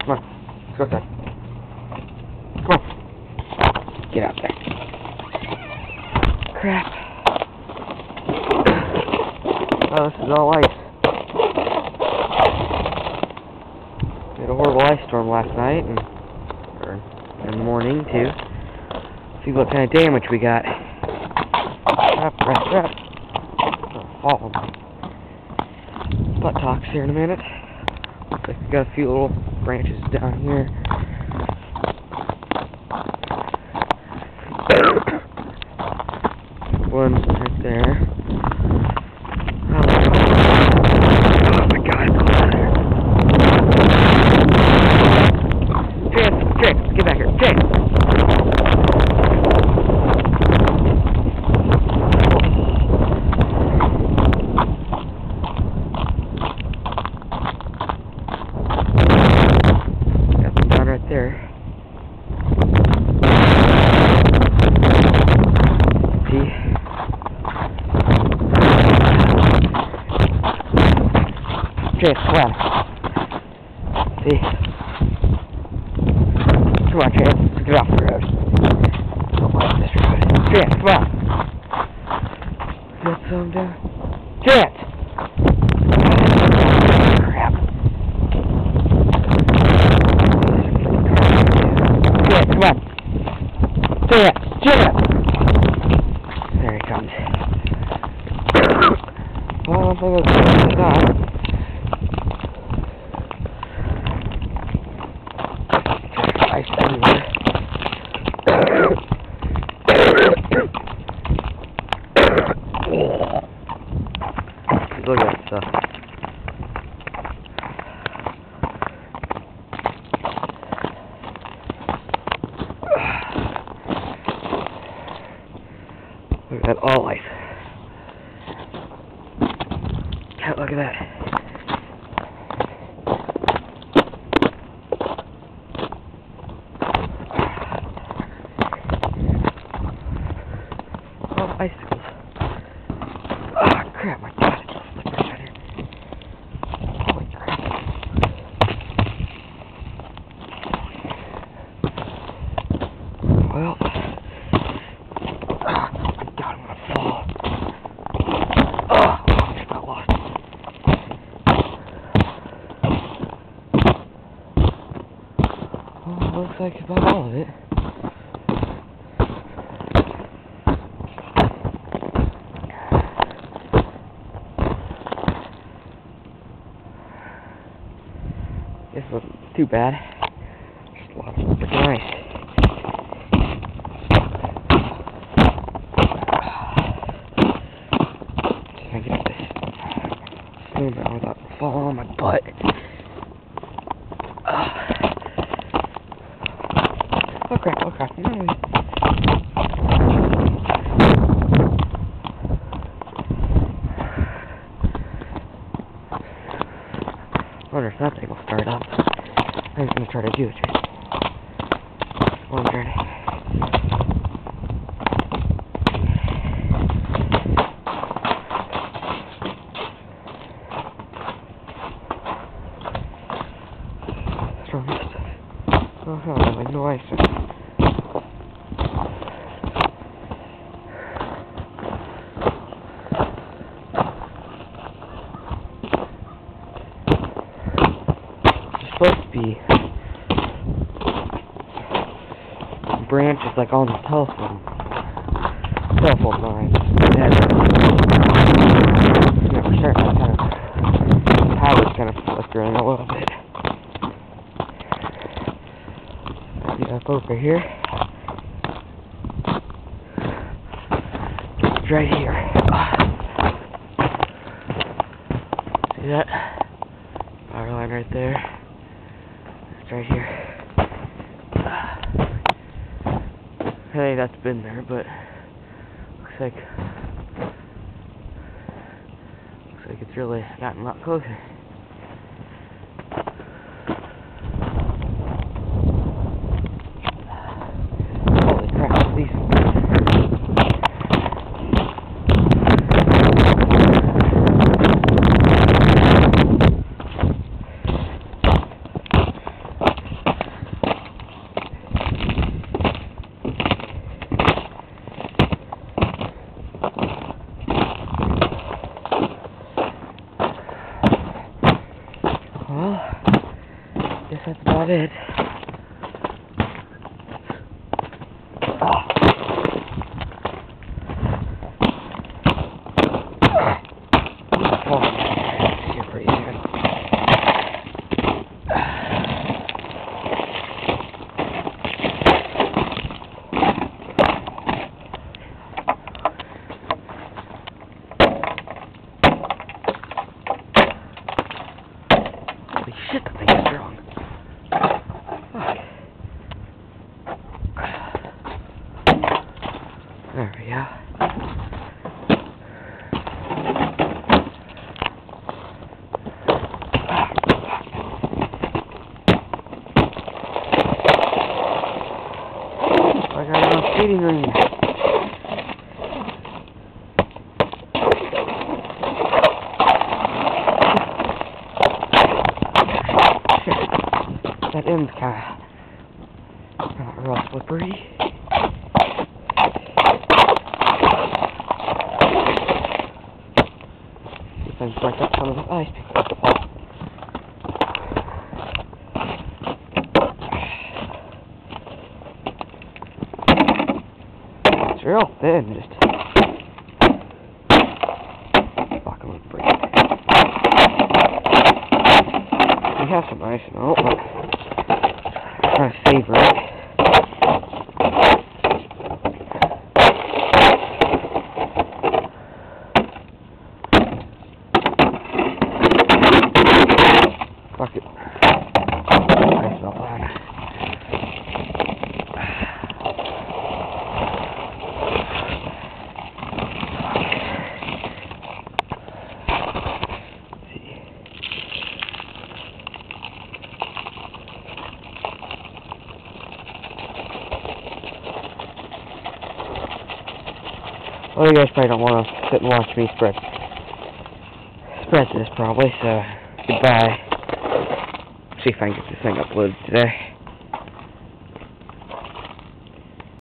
Come on. Let's go outside. Come on. Get out there. Crap. Oh, this is all ice. We had a horrible ice storm last night, and or in the morning too. See what kind of damage we got. Crap, crap, crap. Oh, butt talks here in a minute. Like got a few little branches down here. One right there. Oh my god, it's cold out here. Chance, Chance, get back here. Chance! Got some down right there. See? Chance, come on. See? Come on, Chance. Let's get off the road. This road. Chance, come on. Got some down. Chance! Crap. Come on. Chance! Chance! There he comes. well, I think it's not. Ice everywhere. That stuff. Look at all ice. God, look at that. Oh, icicles. Ah, crap, my God, it's so slippery out here. Holy crap. Well, ah, my God, I'm gonna fall. Oh, I almost got lost. About all of it. It wasn't too bad. Just a lot of freaking ice. Can I get this snowball without falling on my butt? Ah. Oh crap, oh hmm. crap. No. I wonder if that thing will start up. I was gonna try to do it. Wondering. Strong. Oh hell, like no ice. It's supposed to be branches like on the telephone telephone lines. Know, we're to kind of power's kind of flickering a little bit. Get up over here. It's right here. See that? Power line right there. It's right here. That's been there, but looks like looks like it's really gotten a lot closer. Holy crap, these Well, I guess that's about it. Oh, here pretty soon. Holy shit, that thing is strong. There we go. I got no skating ring. Shit. That end's kinda not real slippery. If I break up some of the ice pick. It's real thin, just fucking with break. Have some ice and all, but I'm trying to savor it. Fuck it. Ice melt down. see. Well, you guys probably don't want to sit and watch me spread spread this probably, so goodbye. See if I can get this thing uploaded today.